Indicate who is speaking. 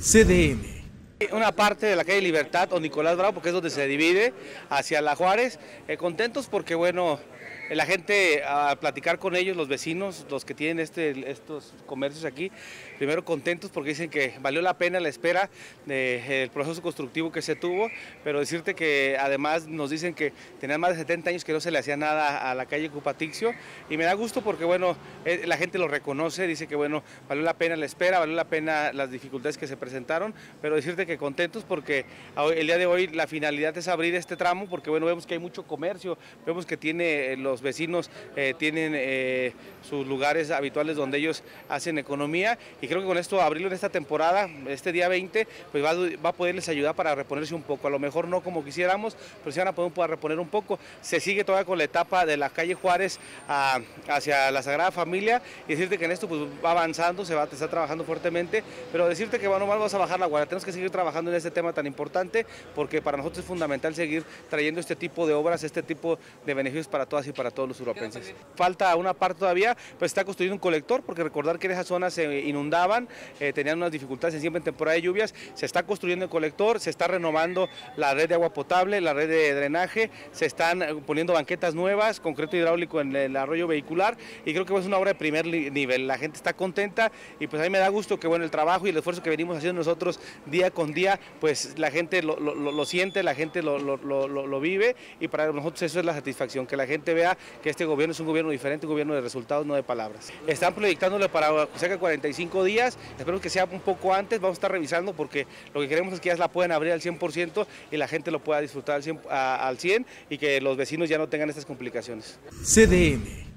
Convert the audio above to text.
Speaker 1: CDN.
Speaker 2: Una parte de la calle Libertad o Nicolás Bravo, porque es donde se divide hacia la Juárez. Eh, contentos porque, bueno, la gente a platicar con ellos, los vecinos, los que tienen este, estos comercios aquí, primero contentos porque dicen que valió la pena la espera del proceso constructivo que se tuvo, pero decirte que además nos dicen que tenían más de 70 años que no se le hacía nada a la calle Cupatixio y me da gusto porque bueno, eh, la gente lo reconoce, dice que bueno, valió la pena la espera, valió la pena las dificultades que se presentaron, pero decirte que contentos porque el día de hoy la finalidad es abrir este tramo porque bueno, vemos que hay mucho comercio, vemos que tiene los vecinos eh, tienen eh, sus lugares habituales donde ellos hacen economía. Y creo que con esto abrirlo en esta temporada, este día 20, pues va, va, a poderles ayudar para reponerse un poco, a lo mejor no como quisiéramos, pero se van a poder, reponer un poco. Se sigue todavía con la etapa de la calle Juárez hacia la Sagrada Familia. Y decirte que en esto pues va avanzando, se va, te está trabajando fuertemente, pero decirte que bueno, más vas a bajar la guardia, tenemos que seguir trabajando en este tema tan importante porque para nosotros es fundamental seguir trayendo este tipo de obras, este tipo de beneficios para todas y para todos los europenses. Falta una parte todavía, pues está construyendo un colector, porque recordar que en esas zonas se inundaban, eh, tenían unas dificultades siempre en temporada de lluvias, se está construyendo el colector, se está renovando la red de agua potable, la red de drenaje, se están eh, poniendo banquetas nuevas, concreto hidráulico en el arroyo vehicular, y creo que es una obra de primer nivel. La gente está contenta y pues a mí me da gusto que bueno, el trabajo y el esfuerzo que venimos haciendo nosotros día con día, pues la gente lo, lo siente, la gente lo, vive y para nosotros eso es la satisfacción, que la gente vea que este gobierno es un gobierno diferente, un gobierno de resultados, de palabras. Están proyectándole para cerca de 45 días, espero que sea un poco antes, vamos a estar revisando porque lo que queremos es que ya la puedan abrir al 100% y la gente lo pueda disfrutar al 100, al 100 y que los vecinos ya no tengan estas complicaciones.
Speaker 1: CDN